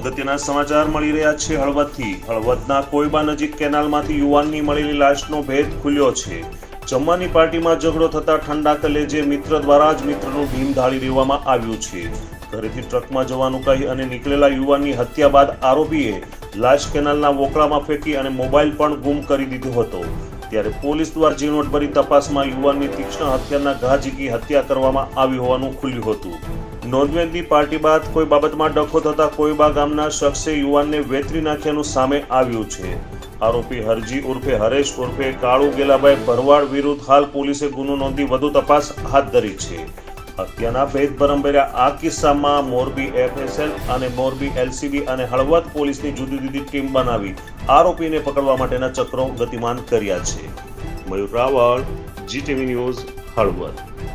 અગત્યના સમાચાર મળી રહ્યા છે હળવદથી. હળવદના કોઈબા નજીક કેનાલમાંથી યુવાનની મળેલી લાશનો ભેદ ખુલ્યો છે. જમવાની પાર્ટીમાં ઝઘડો થતા ઠંડા કલેજે મિત્ર દ્વારા જ મિત્રનું ભીમ ઢાળી દેવામાં આવ્યું છે. ઘરેથી ટ્રકમાં જવાનું કહી અને નીકળેલા યુવાનની હત્યા બાદ આરોપીએ લાશ કેનાલના વોકળામાં ફેંકી અને મોબાઈલ પણ ગુમ કરી દીધો હતો. ત્યારે પોલીસ દ્વારા ઝીણવટભરી તપાસમાં યુવાનની તીક્ષ્ણ હત્યાના ઘા ઝીકી હત્યા કરવામાં આવી હોવાનું ખુલ્યું હતું. નોંધવેદની પાર્ટી બાદ કોઈ બાબતમાં ડખો થતા કોઈબા ગામના શખ્સે યુવાનને વેતરી નાખ્યાનું સામે આવ્યું છે. આરોપી હરજી ઉર્ફે હરેશ ઉર્ફે કાળુ ગેલાભાઈ ભરવાડ વિરુદ્ધ હાલ પોલીસે ગુનો નોંધી વધુ તપાસ હાથ ધરી છે. હત્યાના ભેદ ભરંભર્યા આ કિસ્સામાં મોરબી એફએસએલ અને મોરબી એલસીબી અને હળવદ પોલીસની જુદી જુદી ટીમ બનાવી આરોપીને પકડવા માટેના ચક્રો ગતિમાન કર્યા છે. Mayur Raval GTV news, Halvad.